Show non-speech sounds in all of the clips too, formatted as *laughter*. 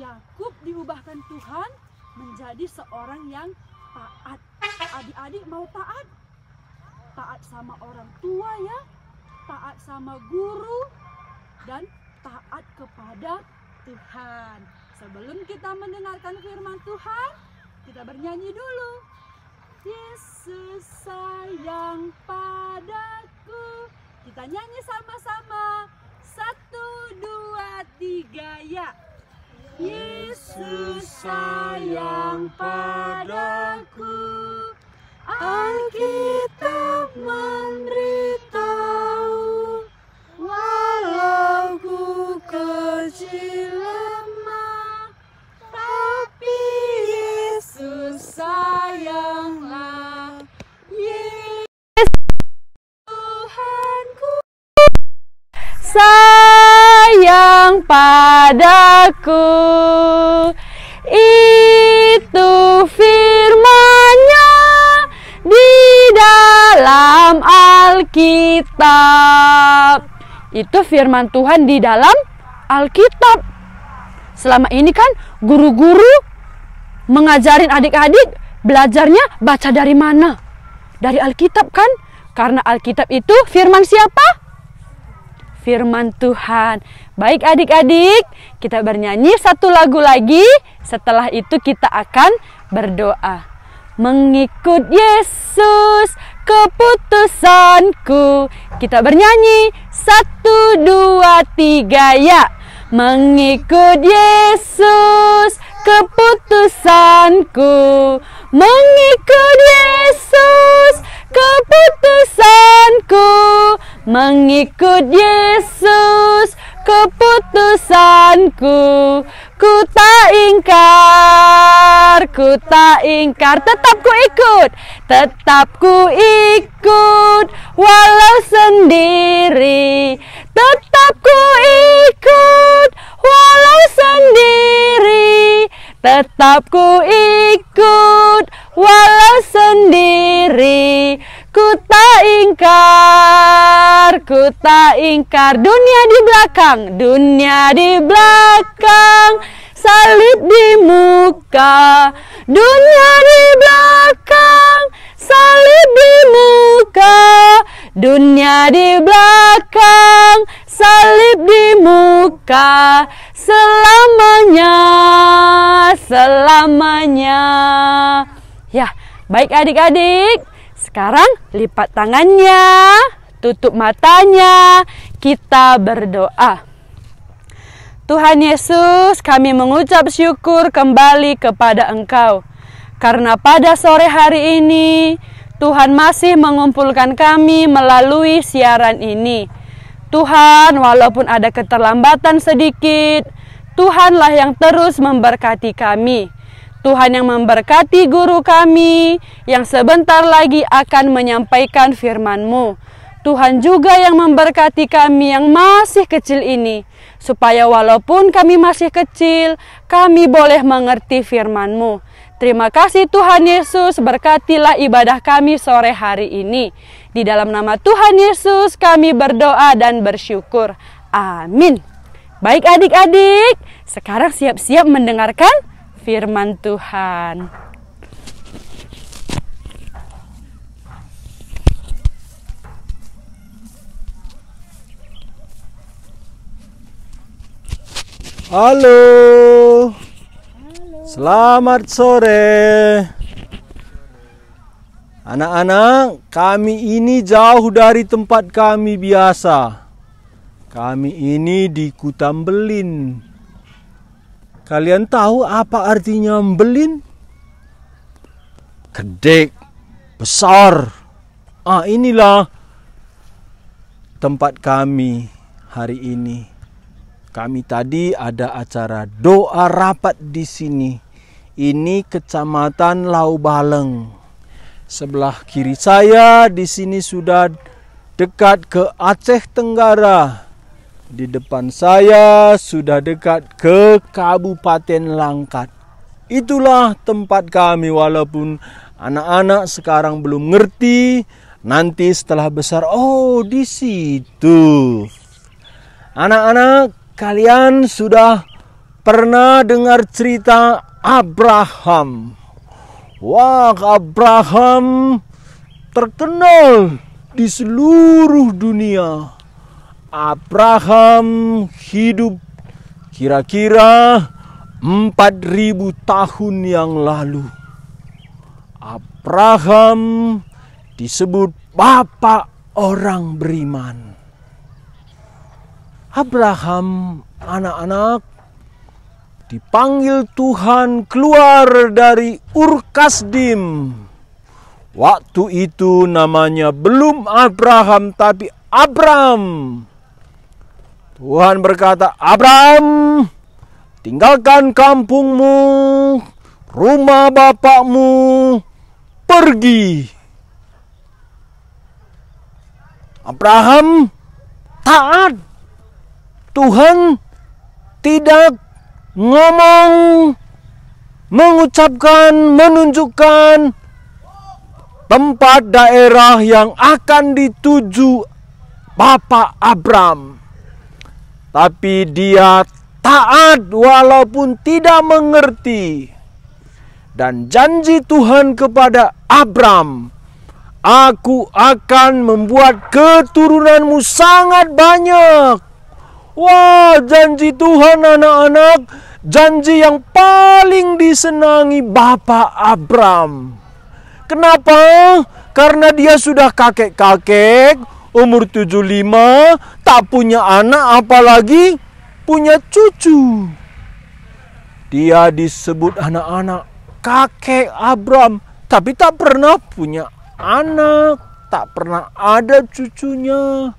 Yakub diubahkan Tuhan menjadi seorang yang taat. Adik-adik mau taat? Taat sama orang tua ya, taat sama guru, dan taat kepada Tuhan. Sebelum kita mendengarkan firman Tuhan, kita bernyanyi dulu. Yesus sayang padaku. Kita nyanyi sama-sama. Satu, dua, tiga, ya. Yesus sayang padaku. Alkitab memberitahu walau ku kecil padaku. Itu firmannya di dalam Alkitab. Itu firman Tuhan di dalam Alkitab. Selama ini kan guru-guru mengajarin adik-adik belajarnya baca dari mana? Dari Alkitab kan? Karena Alkitab itu firman siapa firman Tuhan. Baik adik-adik, kita bernyanyi satu lagu lagi. Setelah itu kita akan berdoa. Mengikut Yesus keputusanku. Kita bernyanyi satu, dua, tiga, ya. Mengikut Yesus keputusanku. Mengikut Yesus keputusanku mengikut Yesus keputusanku. Ku tak ingkar ku tak ingkar. Tetap ku ikut tetap ku ikut. Walau sendiri tetap ku ikut. Walau sendiri tetap ku ikut. Walau sendiri ku tak ingkar ku tak ingkar. Dunia di belakang dunia di belakang. Salib di muka dunia di belakang. Salib di muka dunia di belakang. Salib di muka selamanya selamanya. Ya baik adik-adik sekarang lipat tangannya tutup matanya kita berdoa Tuhan Yesus, kami mengucap syukur kembali kepada Engkau. Karena pada sore hari ini, Tuhan masih mengumpulkan kami melalui siaran ini. Tuhan, walaupun ada keterlambatan sedikit, Tuhanlah yang terus memberkati kami. Tuhan yang memberkati guru kami, yang sebentar lagi akan menyampaikan firman-Mu. Tuhan juga yang memberkati kami yang masih kecil ini, supaya walaupun kami masih kecil, kami boleh mengerti firman-Mu. Terima kasih Tuhan Yesus, berkatilah ibadah kami sore hari ini. Di dalam nama Tuhan Yesus kami berdoa dan bersyukur. Amin. Baik adik-adik, sekarang siap-siap mendengarkan firman Tuhan. Halo. Selamat sore. Anak-anak, kami ini jauh dari tempat kami biasa. Kami ini di Kutambelin. Kalian tahu apa artinya membelin? Kedek, besar. Ah, inilah tempat kami hari ini. Kami tadi ada acara doa rapat di sini. Ini Kecamatan Lau Baleng. Sebelah kiri saya di sini sudah dekat ke Aceh Tenggara. Di depan saya sudah dekat ke Kabupaten Langkat. Itulah tempat kami walaupun anak-anak sekarang belum ngerti. Nanti setelah besar, oh di situ. Anak-anak, kalian sudah pernah dengar cerita Abraham? Wah, Abraham terkenal di seluruh dunia. Abraham hidup kira-kira 4000 tahun yang lalu. Abraham disebut bapak orang beriman. Abraham anak-anak dipanggil Tuhan keluar dari Ur Kasdim. Waktu itu namanya belum Abraham tapi Abram. Tuhan berkata, "Abram, tinggalkan kampungmu, rumah bapakmu, pergi." Abraham taat. Tuhan tidak ngomong, mengucapkan, menunjukkan tempat daerah yang akan dituju Bapak Abram. Tapi dia taat walaupun tidak mengerti. Dan janji Tuhan kepada Abram, Aku akan membuat keturunanmu sangat banyak. Wah, janji Tuhan anak-anak, janji yang paling disenangi Bapak Abram. Kenapa? Karena dia sudah kakek-kakek, umur 75, tak punya anak apalagi punya cucu. Dia disebut anak-anak kakek Abram, tapi tak pernah punya anak, tak pernah ada cucunya.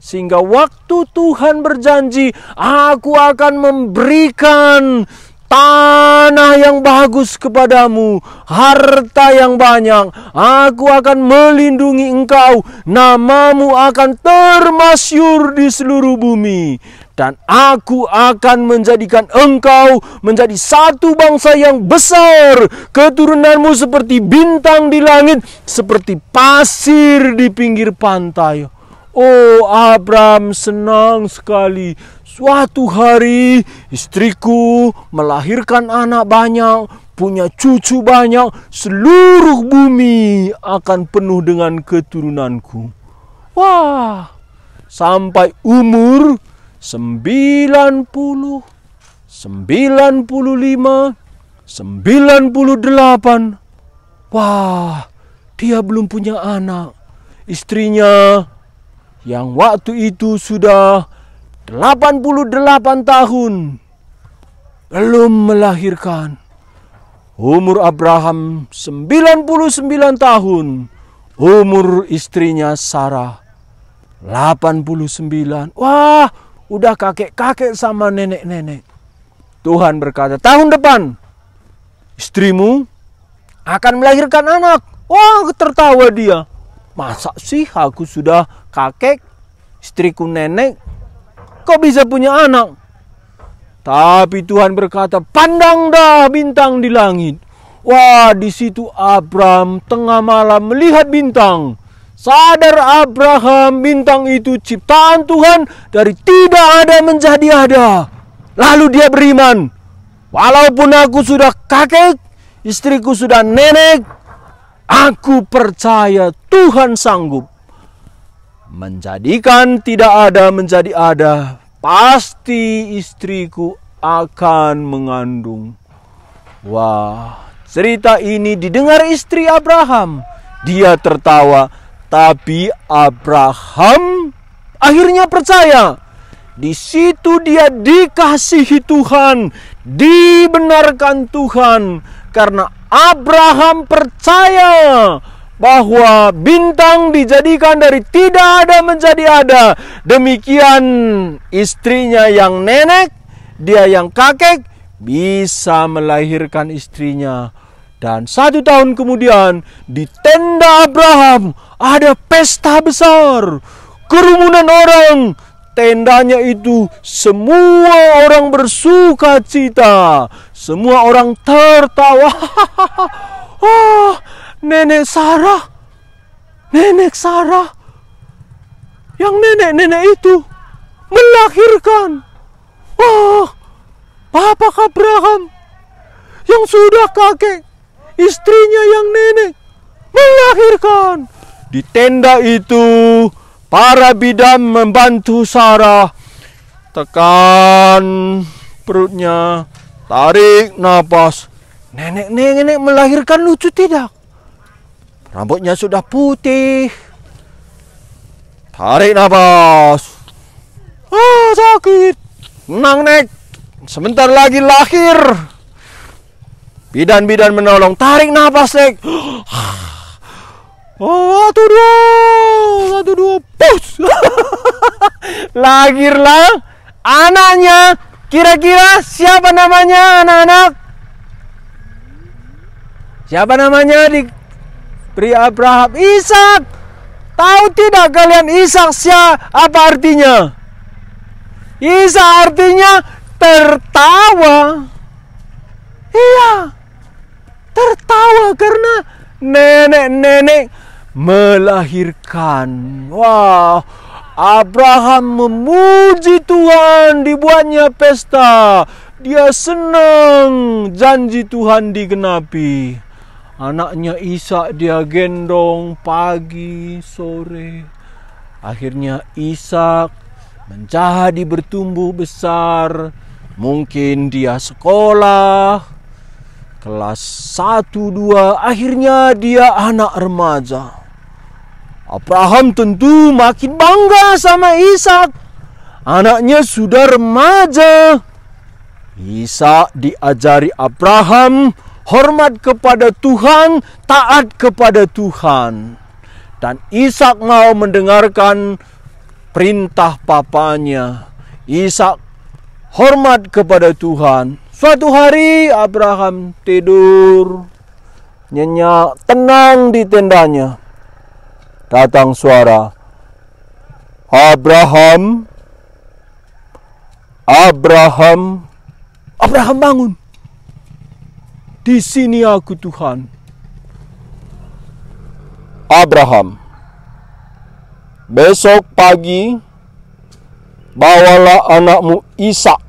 Sehingga waktu Tuhan berjanji, aku akan memberikan tanah yang bagus kepadamu, harta yang banyak. Aku akan melindungi engkau, namamu akan termasyur di seluruh bumi dan aku akan menjadikan engkau menjadi satu bangsa yang besar. Keturunanmu seperti bintang di langit, seperti pasir di pinggir pantai. Oh, Abraham senang sekali. Suatu hari istriku melahirkan anak banyak, punya cucu banyak, seluruh bumi akan penuh dengan keturunanku. Wah, sampai umur sembilan puluh, sembilan puluh lima, sembilan puluh delapan. Wah, dia belum punya anak. Istrinya yang waktu itu sudah delapan puluh delapan tahun belum melahirkan. Umur Abraham sembilan puluh sembilan tahun. Umur istrinya Sarah 89. Wah, udah kakek-kakek sama nenek-nenek. Tuhan berkata, tahun depan istrimu akan melahirkan anak. Wah, tertawa dia. Masa sih aku sudah kakek, istriku nenek, kok bisa punya anak? Tapi Tuhan berkata, pandang dah bintang di langit. Wah, di situ Abram tengah malam melihat bintang. Sadar Abraham bintang itu ciptaan Tuhan dari tidak ada menjadi ada. Lalu dia beriman. Walaupun aku sudah kakek, istriku sudah nenek, aku percaya Tuhan sanggup menjadikan tidak ada menjadi ada. Pasti istriku akan mengandung. Wah, cerita ini didengar istri Abraham. Dia tertawa tapi Abraham akhirnya percaya. Di situ dia dikasihi Tuhan, dibenarkan Tuhan karena Abraham percaya bahwa bintang dijadikan dari tidak ada menjadi ada. Demikian istrinya yang nenek, dia yang kakek bisa melahirkan istrinya dan satu tahun kemudian di tenda Abraham ada pesta besar. Kerumunan orang. Tendanya itu semua orang bersuka cita. Semua orang tertawa. oh, *laughs* nenek Sarah. Nenek Sarah. Yang nenek-nenek itu melahirkan. Oh, Bapak Abraham yang sudah kakek, istrinya yang nenek melahirkan. Di tenda itu para bidan membantu Sarah tekan perutnya, tarik napas. Nenek-nenek melahirkan lucu tidak? Rambutnya sudah putih. Tarik napas. Ah, sakit. Tenang, Nek. Sebentar lagi lahir. Bidan-bidan menolong. Tarik napas, Nek. *gasps* Oh, satu dua, satu dua, push. *laughs* Lahirlah anaknya. Kira-kira siapa namanya anak-anak? Siapa namanya di pria Abraham? Ishak. Tahu tidak kalian Ishak siapa artinya? Ishak artinya tertawa. Iya. Tertawa karena nenek-nenek melahirkan. Wah, Abraham memuji Tuhan, dibuatnya pesta. Dia senang janji Tuhan digenapi. Anaknya Ishak dia gendong pagi, sore. Akhirnya Ishak menjadi bertumbuh besar. Mungkin dia sekolah, kelas 1 2 akhirnya dia anak remaja. Abraham tentu makin bangga sama Ishak. Anaknya sudah remaja. Ishak diajari Abraham hormat kepada Tuhan, taat kepada Tuhan. Dan Ishak mau mendengarkan perintah papanya. Ishak hormat kepada Tuhan. Suatu hari Abraham tidur nyenyak, tenang di tendanya. Datang suara, Abraham, Abraham, Abraham bangun. Di sini aku Tuhan. Abraham, besok pagi bawalah anakmu Ishak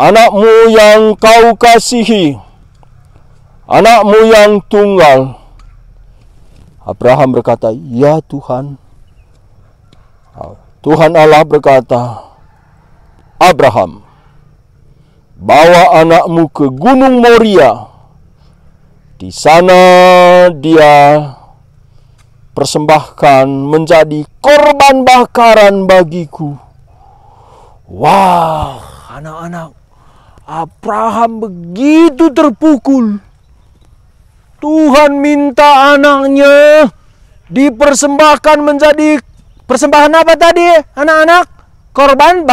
anakmu yang kau kasihi, anakmu yang tunggal. Abraham berkata, "Ya Tuhan." Tuhan Allah berkata, "Abraham, bawa anakmu ke Gunung Moria. Di sana dia persembahkan menjadi korban bakaran bagiku." Wah, anak-anak, Abraham begitu terpukul. Tuhan minta anaknya dipersembahkan menjadi persembahan apa tadi anak-anak? Korban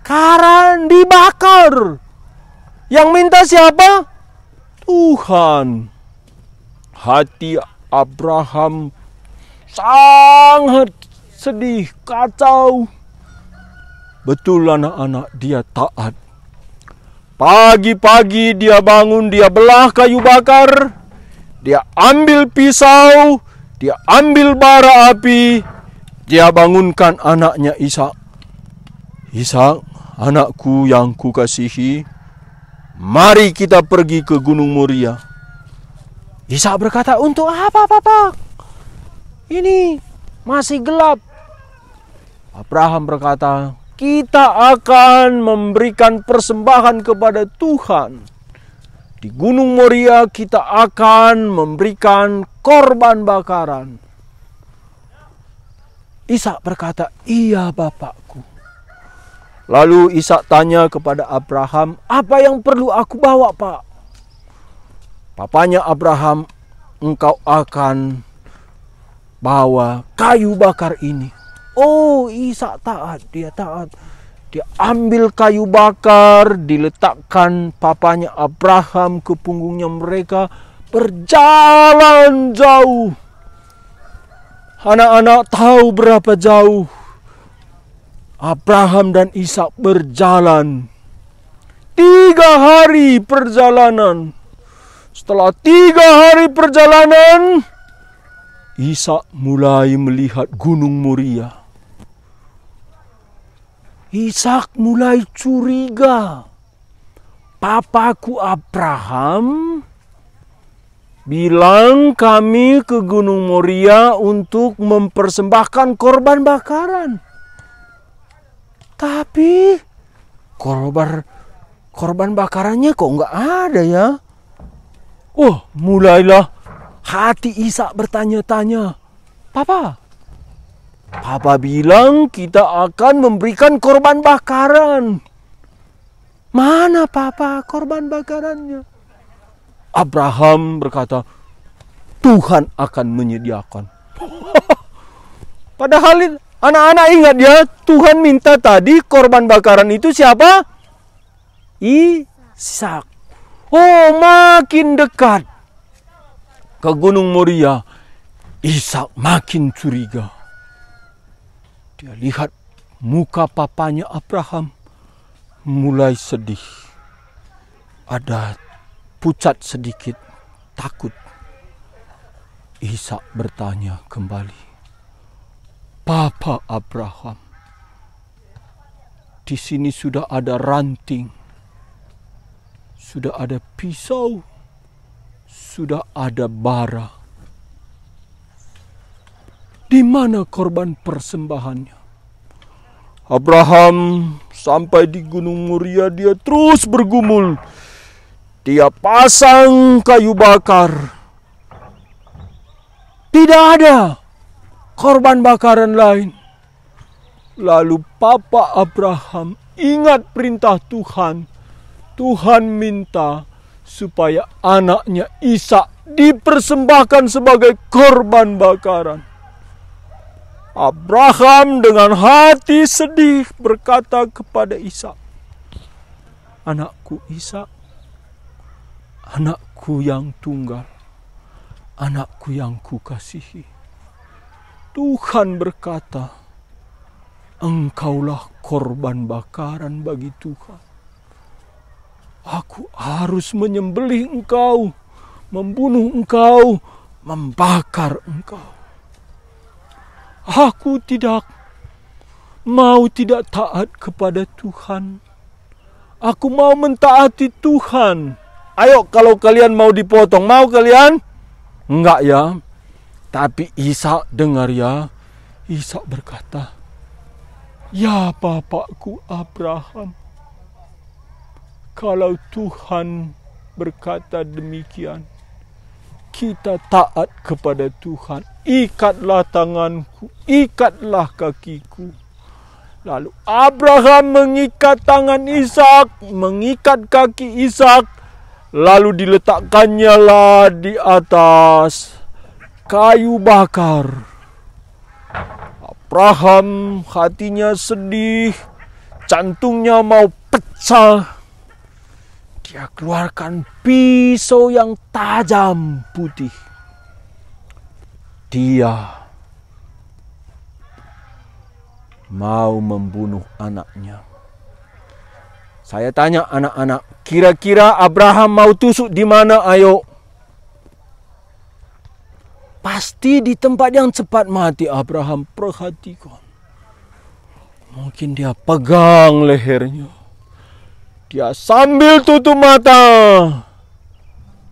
bakaran dibakar. Yang minta siapa? Tuhan. Hati Abraham sangat sedih, kacau. Betul anak-anak dia taat. Pagi-pagi dia bangun, dia belah kayu bakar, dia ambil pisau, dia ambil bara api, dia bangunkan anaknya Ishak. Ishak, anakku yang kukasihi, mari kita pergi ke Gunung Moria. Ishak berkata, untuk apa papa? Ini masih gelap. Abraham berkata, kita akan memberikan persembahan kepada Tuhan. Di Gunung Moria kita akan memberikan korban bakaran. Ishak berkata, "Iya, Bapakku." Lalu Ishak tanya kepada Abraham, "Apa yang perlu aku bawa, Pak?" Papanya Abraham, "Engkau akan bawa kayu bakar ini." Oh, Ishak taat, dia taat. Dia ambil kayu bakar, diletakkan papanya Abraham ke punggungnya mereka, berjalan jauh. Anak-anak tahu berapa jauh Abraham dan Ishak berjalan. Tiga hari perjalanan. Setelah tiga hari perjalanan, Ishak mulai melihat Gunung Muria. Ishak mulai curiga. Papaku Abraham bilang kami ke Gunung Moria untuk mempersembahkan korban bakaran. Tapi korban korban bakarannya kok nggak ada ya? Oh, mulailah hati Isa bertanya-tanya. Papa, Papa bilang kita akan memberikan korban bakaran. Mana Papa korban bakarannya? Abraham berkata, Tuhan akan menyediakan. *laughs* Padahal anak-anak ingat ya, Tuhan minta tadi korban bakaran itu siapa? Ishak. Oh, makin dekat ke Gunung Moria, Ishak makin curiga. Dia lihat muka papanya Abraham mulai sedih. Ada pucat sedikit, takut. Ishak bertanya kembali. Papa Abraham, di sini sudah ada ranting, sudah ada pisau, sudah ada bara di mana korban persembahannya? Abraham sampai di Gunung Muria dia terus bergumul. Dia pasang kayu bakar. Tidak ada korban bakaran lain. Lalu Papa Abraham ingat perintah Tuhan. Tuhan minta supaya anaknya Ishak dipersembahkan sebagai korban bakaran. Abraham dengan hati sedih berkata kepada Ishak, "Anakku Ishak, anakku yang tunggal, anakku yang kukasihi." Tuhan berkata, "Engkaulah korban bakaran bagi Tuhan. Aku harus menyembelih engkau, membunuh engkau, membakar engkau." Aku tidak mau tidak taat kepada Tuhan. Aku mau mentaati Tuhan. Ayo kalau kalian mau dipotong, mau kalian? Enggak ya. Tapi Isa dengar ya. Isa berkata, Ya bapakku Abraham, kalau Tuhan berkata demikian, kita taat kepada Tuhan. Ikatlah tanganku, ikatlah kakiku. Lalu Abraham mengikat tangan Ishak, mengikat kaki Ishak, lalu diletakkannya lah di atas kayu bakar. Abraham hatinya sedih, jantungnya mau pecah. Dia keluarkan pisau yang tajam putih. Dia mau membunuh anaknya. Saya tanya anak-anak, kira-kira Abraham mau tusuk di mana? Ayo. Pasti di tempat yang cepat mati Abraham perhatikan. Mungkin dia pegang lehernya. Dia sambil tutup mata.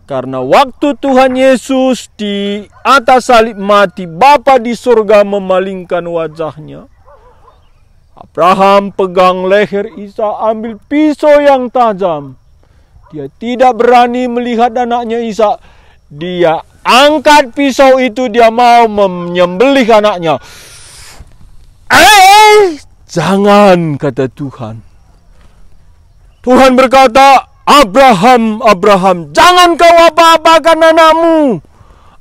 Karena waktu Tuhan Yesus di atas salib mati, Bapa di surga memalingkan wajahnya. Abraham pegang leher Isa, ambil pisau yang tajam. Dia tidak berani melihat anaknya Isa. Dia angkat pisau itu, dia mau menyembelih anaknya. Eh, jangan, kata Tuhan. Tuhan berkata, Abraham, Abraham, jangan kau apa-apakan anakmu.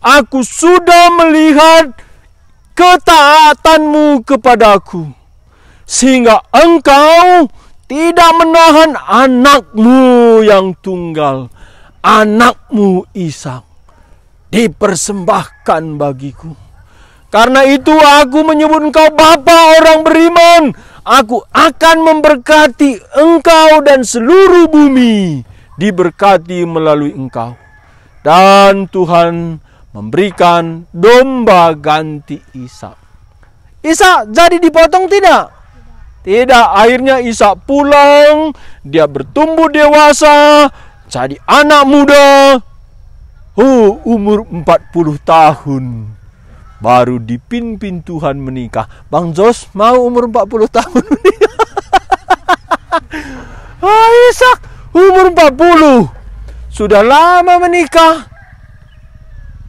Aku sudah melihat ketaatanmu kepadaku. Sehingga engkau tidak menahan anakmu yang tunggal. Anakmu Ishak dipersembahkan bagiku. Karena itu aku menyebut engkau bapa orang beriman Aku akan memberkati engkau dan seluruh bumi diberkati melalui engkau. Dan Tuhan memberikan domba ganti Isa. Isa jadi dipotong tidak? Tidak, akhirnya Ishak pulang, dia bertumbuh dewasa, jadi anak muda. Oh, umur 40 tahun. Baru dipimpin Tuhan menikah. Bang Jos mau umur 40 tahun menikah. *laughs* ah, Ishak umur 40. Sudah lama menikah.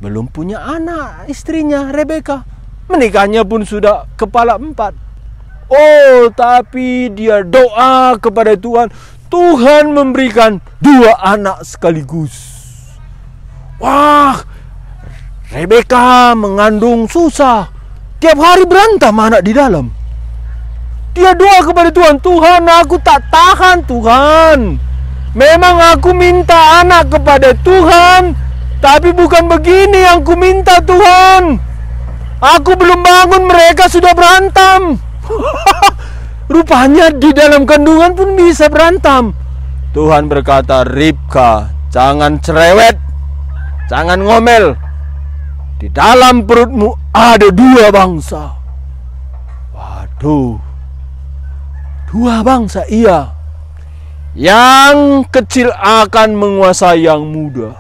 Belum punya anak istrinya Rebecca. Menikahnya pun sudah kepala empat. Oh, tapi dia doa kepada Tuhan. Tuhan memberikan dua anak sekaligus. Wah, Rebecca mengandung susah. Tiap hari berantem anak di dalam. Dia doa kepada Tuhan, Tuhan aku tak tahan Tuhan. Memang aku minta anak kepada Tuhan, tapi bukan begini yang ku minta Tuhan. Aku belum bangun mereka sudah berantem. *laughs* Rupanya di dalam kandungan pun bisa berantem. Tuhan berkata, Ribka, jangan cerewet. Jangan ngomel. Di dalam perutmu ada dua bangsa. Waduh. Dua bangsa, iya. Yang kecil akan menguasai yang muda.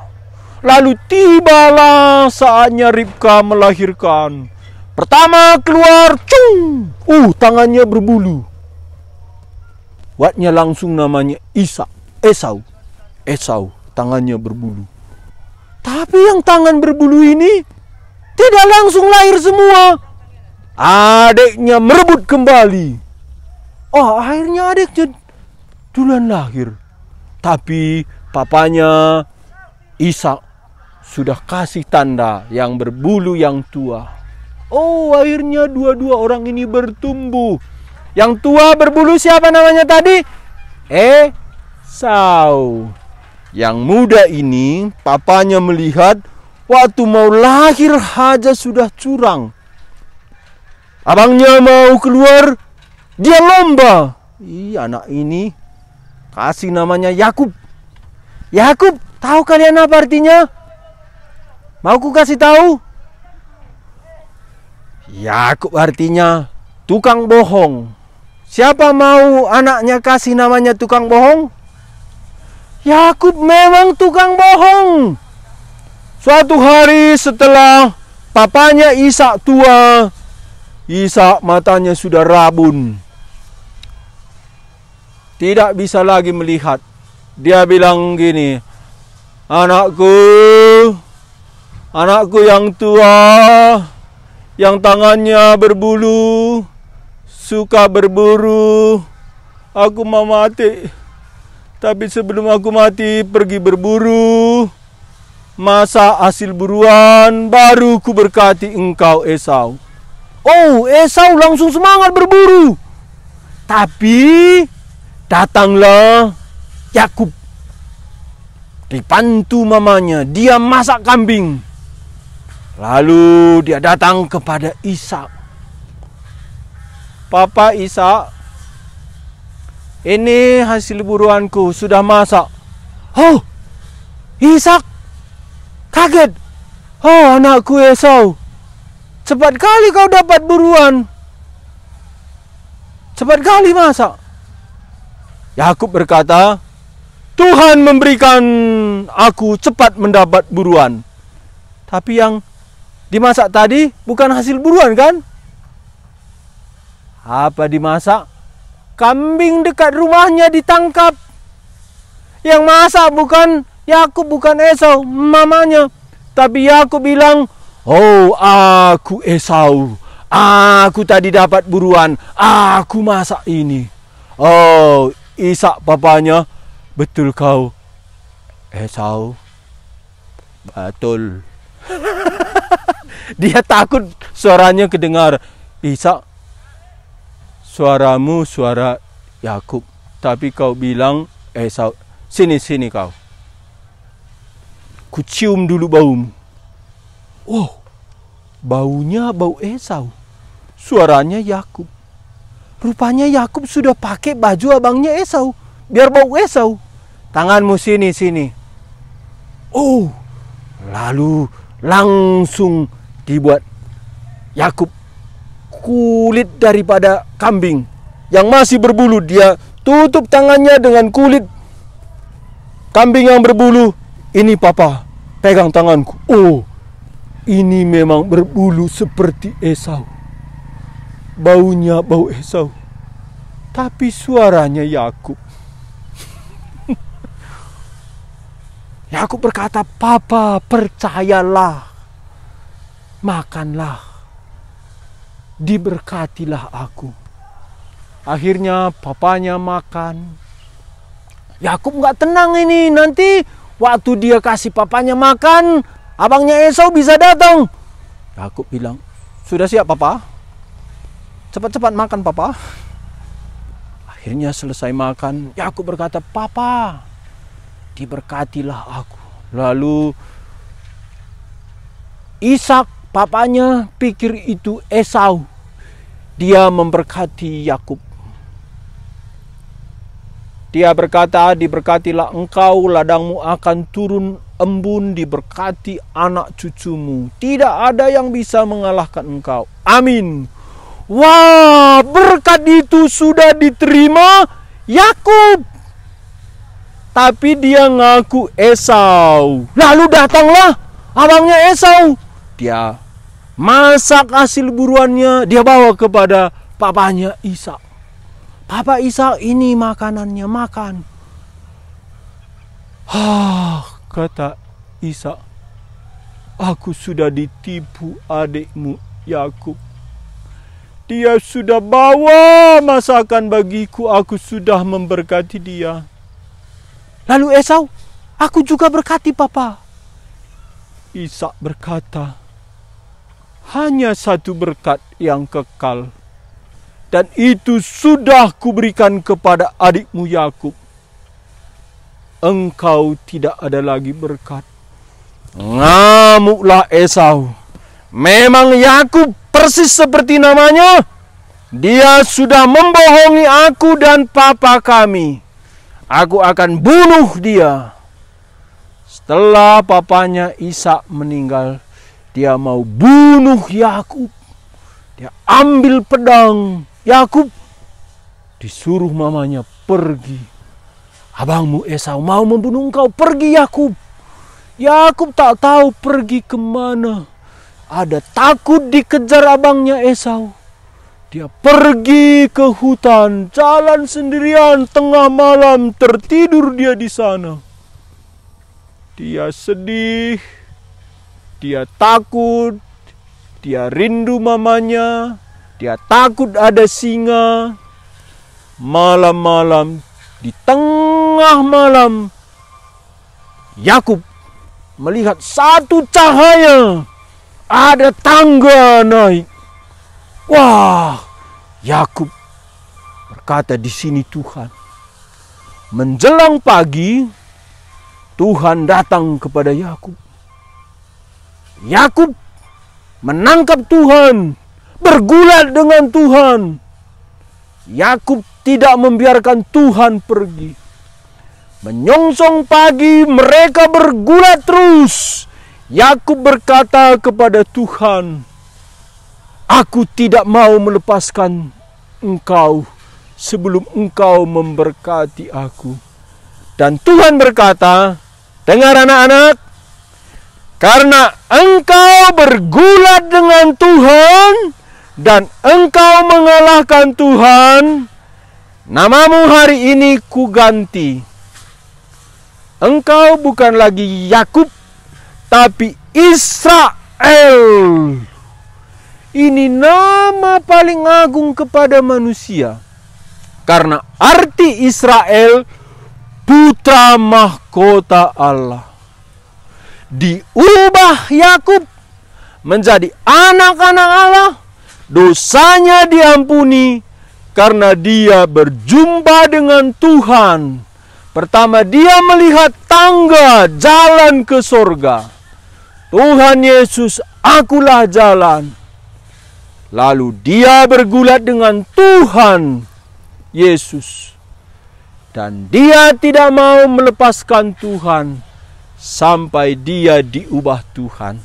Lalu tibalah saatnya Ribka melahirkan. Pertama keluar, cung. Uh, tangannya berbulu. Buatnya langsung namanya Isa, Esau. Esau, tangannya berbulu. Tapi yang tangan berbulu ini tidak langsung lahir semua. Adiknya merebut kembali. Oh, akhirnya adiknya duluan lahir. Tapi papanya Isa sudah kasih tanda yang berbulu yang tua. Oh, akhirnya dua-dua orang ini bertumbuh. Yang tua berbulu siapa namanya tadi? Eh, Sau. Yang muda ini papanya melihat waktu mau lahir saja sudah curang. Abangnya mau keluar, dia lomba. Ih, anak ini kasih namanya Yakub. Yakub, tahu kalian apa artinya? Mau ku kasih tahu? Yakub artinya tukang bohong. Siapa mau anaknya kasih namanya tukang bohong? Yakub memang tukang bohong. Suatu hari setelah papanya Ishak tua, Ishak matanya sudah rabun. Tidak bisa lagi melihat. Dia bilang gini, "Anakku, anakku yang tua, yang tangannya berbulu, suka berburu, aku mau mati." Tapi sebelum aku mati pergi berburu. Masa hasil buruan baru ku berkati engkau Esau. Oh Esau langsung semangat berburu. Tapi datanglah Yakub. Dipantu mamanya dia masak kambing. Lalu dia datang kepada Ishak. Papa Ishak ini hasil buruanku sudah masak. Oh, Ishak kaget. Oh, anakku Esau. Cepat kali kau dapat buruan. Cepat kali masak. Yakub berkata, Tuhan memberikan aku cepat mendapat buruan. Tapi yang dimasak tadi bukan hasil buruan kan? Apa dimasak? Kambing dekat rumahnya ditangkap. Yang masak bukan Yakub bukan Esau, mamanya. Tapi Yakub bilang, "Oh, aku Esau. Aku tadi dapat buruan. Aku masak ini." Oh, Ishak papanya, "Betul kau, Esau." Betul. *laughs* Dia takut suaranya kedengar. Ishak suaramu suara Yakub, tapi kau bilang Esau. Sini sini kau. Ku cium dulu baumu. Oh, baunya bau Esau. Suaranya Yakub. Rupanya Yakub sudah pakai baju abangnya Esau, biar bau Esau. Tanganmu sini sini. Oh, lalu langsung dibuat Yakub kulit daripada kambing yang masih berbulu. Dia tutup tangannya dengan kulit kambing yang berbulu. Ini papa, pegang tanganku. Oh, ini memang berbulu seperti Esau. Baunya bau Esau. Tapi suaranya Yakub. *laughs* Yakub berkata, "Papa, percayalah. Makanlah. Diberkatilah aku." Akhirnya papanya makan. Yakub nggak tenang ini. Nanti waktu dia kasih papanya makan, abangnya Esau bisa datang. Yakub bilang, "Sudah siap, Papa? Cepat-cepat makan, Papa." Akhirnya selesai makan, Yakub berkata, "Papa, diberkatilah aku. Lalu Ishak papanya pikir itu Esau. Dia memberkati Yakub. Dia berkata, diberkatilah engkau, ladangmu akan turun embun, diberkati anak cucumu. Tidak ada yang bisa mengalahkan engkau. Amin. Wah, berkat itu sudah diterima Yakub tapi dia ngaku Esau. Lalu datanglah abangnya Esau. Dia masak hasil buruannya, dia bawa kepada papanya Isa. Papa Isa ini makanannya makan. Ah, kata Isa. Aku sudah ditipu adikmu Yakub. Dia sudah bawa masakan bagiku, aku sudah memberkati dia. Lalu Esau, aku juga berkati papa. Ishak berkata, hanya satu berkat yang kekal. Dan itu sudah kuberikan kepada adikmu Yakub. Engkau tidak ada lagi berkat. Ngamuklah Esau. Memang Yakub persis seperti namanya. Dia sudah membohongi aku dan papa kami. Aku akan bunuh dia. Setelah papanya Isa meninggal, dia mau bunuh Yakub. Dia ambil pedang Yakub. Disuruh mamanya pergi. Abangmu Esau mau membunuh engkau, pergi Yakub. Yakub tak tahu pergi ke mana. Ada takut dikejar abangnya Esau. Dia pergi ke hutan, jalan sendirian tengah malam, tertidur dia di sana. Dia sedih, dia takut, dia rindu mamanya, dia takut ada singa. Malam-malam, di tengah malam, Yakub melihat satu cahaya, ada tangga naik Wah, Yakub berkata di sini Tuhan. Menjelang pagi, Tuhan datang kepada Yakub. Yakub menangkap Tuhan, bergulat dengan Tuhan. Yakub tidak membiarkan Tuhan pergi. Menyongsong pagi, mereka bergulat terus. Yakub berkata kepada Tuhan, Aku tidak mau melepaskan engkau sebelum engkau memberkati aku. Dan Tuhan berkata, dengar anak-anak, karena engkau bergulat dengan Tuhan dan engkau mengalahkan Tuhan, namamu hari ini ku ganti. Engkau bukan lagi Yakub, tapi Israel. Ini nama paling agung kepada manusia. Karena arti Israel putra mahkota Allah. Diubah Yakub menjadi anak-anak Allah, dosanya diampuni karena dia berjumpa dengan Tuhan. Pertama dia melihat tangga jalan ke sorga. Tuhan Yesus, akulah jalan. Lalu dia bergulat dengan Tuhan Yesus. Dan dia tidak mau melepaskan Tuhan sampai dia diubah Tuhan.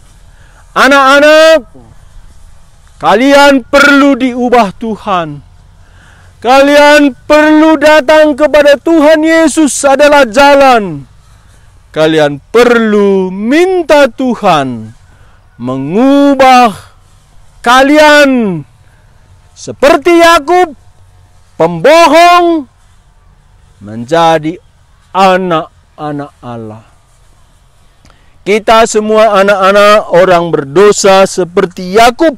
Anak-anak, kalian perlu diubah Tuhan. Kalian perlu datang kepada Tuhan Yesus adalah jalan. Kalian perlu minta Tuhan mengubah kalian seperti Yakub pembohong menjadi anak-anak Allah. Kita semua anak-anak orang berdosa seperti Yakub.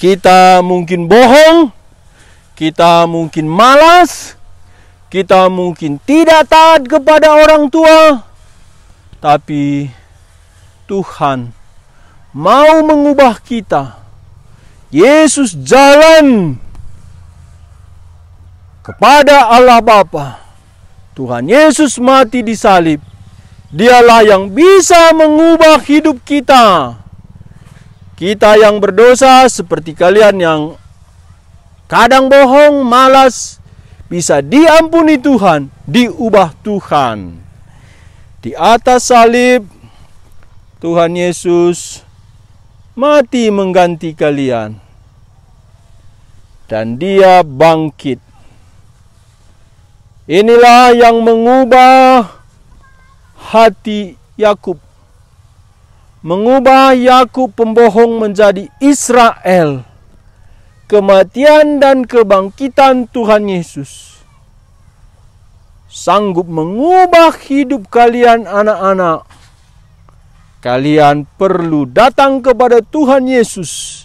Kita mungkin bohong, kita mungkin malas, kita mungkin tidak taat kepada orang tua, tapi Tuhan mau mengubah kita. Yesus jalan kepada Allah Bapa. Tuhan Yesus mati di salib. Dialah yang bisa mengubah hidup kita. Kita yang berdosa seperti kalian yang kadang bohong, malas, bisa diampuni Tuhan, diubah Tuhan. Di atas salib, Tuhan Yesus mati mengganti kalian. Dan dia bangkit. Inilah yang mengubah hati Yakub. Mengubah Yakub pembohong menjadi Israel kematian dan kebangkitan Tuhan Yesus sanggup mengubah hidup kalian anak-anak. Kalian perlu datang kepada Tuhan Yesus.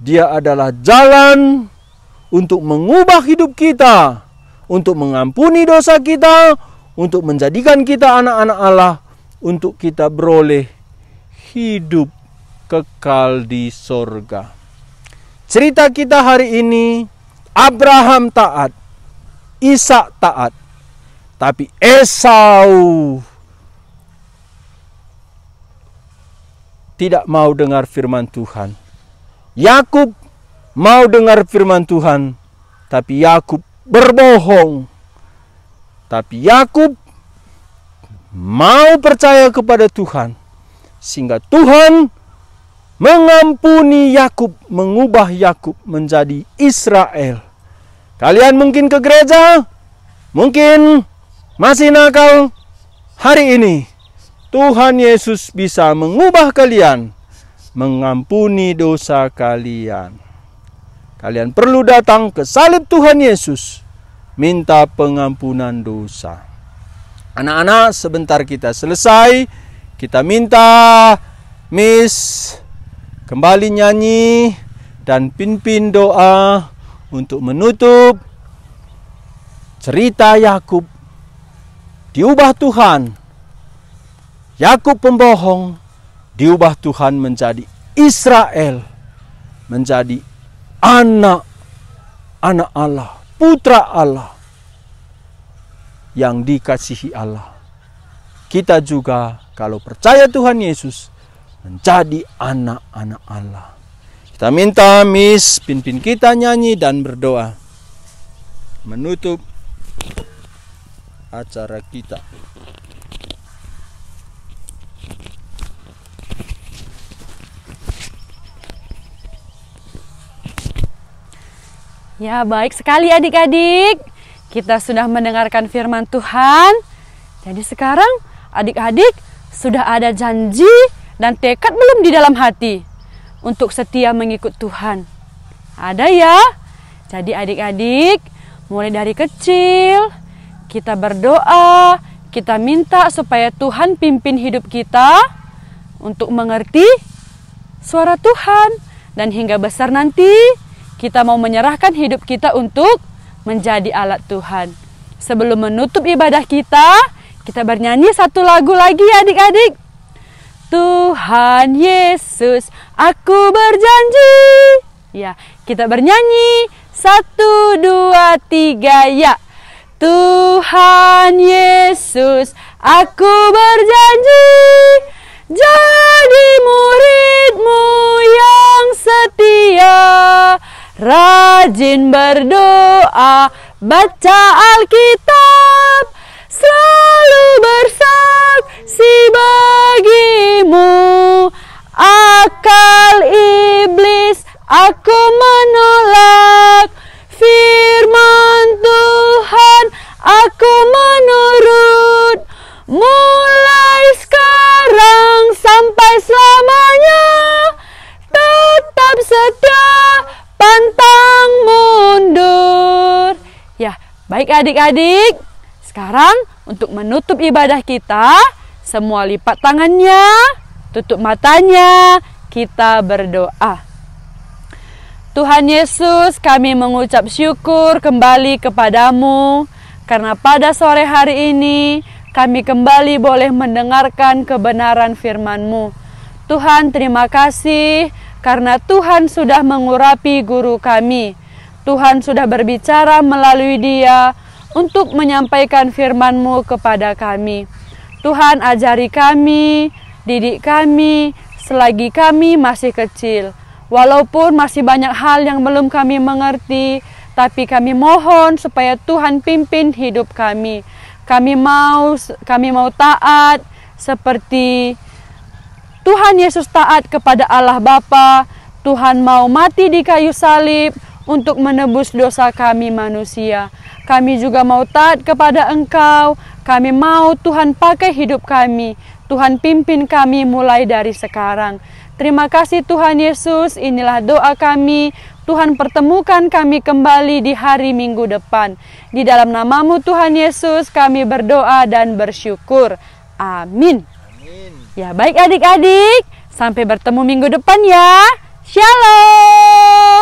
Dia adalah jalan untuk mengubah hidup kita, untuk mengampuni dosa kita, untuk menjadikan kita anak-anak Allah, untuk kita beroleh hidup kekal di sorga. Cerita kita hari ini Abraham taat, Ishak taat, tapi Esau tidak mau dengar firman Tuhan. Yakub mau dengar firman Tuhan, tapi Yakub berbohong. Tapi Yakub mau percaya kepada Tuhan, sehingga Tuhan mengampuni Yakub, mengubah Yakub menjadi Israel. Kalian mungkin ke gereja, mungkin masih nakal. Hari ini Tuhan Yesus bisa mengubah kalian, mengampuni dosa kalian. Kalian perlu datang ke salib Tuhan Yesus, minta pengampunan dosa. Anak-anak, sebentar kita selesai, kita minta Miss kembali nyanyi dan pimpin doa untuk menutup cerita Yakub diubah Tuhan. Yakub pembohong diubah Tuhan menjadi Israel, menjadi anak anak Allah, putra Allah yang dikasihi Allah. Kita juga kalau percaya Tuhan Yesus menjadi anak-anak Allah. Kita minta Miss pimpin kita nyanyi dan berdoa. Menutup acara kita. Ya, baik sekali adik-adik. Kita sudah mendengarkan firman Tuhan. Jadi sekarang adik-adik sudah ada janji dan tekad belum di dalam hati untuk setia mengikut Tuhan? Ada ya? Jadi adik-adik, mulai dari kecil kita berdoa, kita minta supaya Tuhan pimpin hidup kita untuk mengerti suara Tuhan dan hingga besar nanti kita mau menyerahkan hidup kita untuk menjadi alat Tuhan. Sebelum menutup ibadah kita, kita bernyanyi satu lagu lagi adik-adik. Tuhan Yesus, aku berjanji. Ya, kita bernyanyi. Satu, dua, tiga, ya. Tuhan Yesus, aku berjanji. Jadi muridmu yang setia rajin berdoa, baca Alkitab, selalu bersaksi bagimu. Akal iblis aku menolak firman Tuhan aku menurut mulai sekarang sampai selamanya tetap setia pantang mundur. Ya, baik adik-adik. Sekarang untuk menutup ibadah kita, semua lipat tangannya, tutup matanya, kita berdoa. Tuhan Yesus, kami mengucap syukur kembali kepadamu karena pada sore hari ini kami kembali boleh mendengarkan kebenaran firman-Mu. Tuhan, terima kasih karena Tuhan sudah mengurapi guru kami. Tuhan sudah berbicara melalui dia untuk menyampaikan firman-Mu kepada kami. Tuhan ajari kami, didik kami, selagi kami masih kecil. Walaupun masih banyak hal yang belum kami mengerti, tapi kami mohon supaya Tuhan pimpin hidup kami. Kami mau kami mau taat seperti Tuhan Yesus taat kepada Allah Bapa. Tuhan mau mati di kayu salib untuk menebus dosa kami manusia. Kami juga mau taat kepada Engkau. Kami mau Tuhan pakai hidup kami. Tuhan pimpin kami mulai dari sekarang. Terima kasih Tuhan Yesus, inilah doa kami. Tuhan pertemukan kami kembali di hari Minggu depan. Di dalam namamu Tuhan Yesus kami berdoa dan bersyukur. Amin. Ya baik adik-adik, sampai bertemu minggu depan ya. Shalom.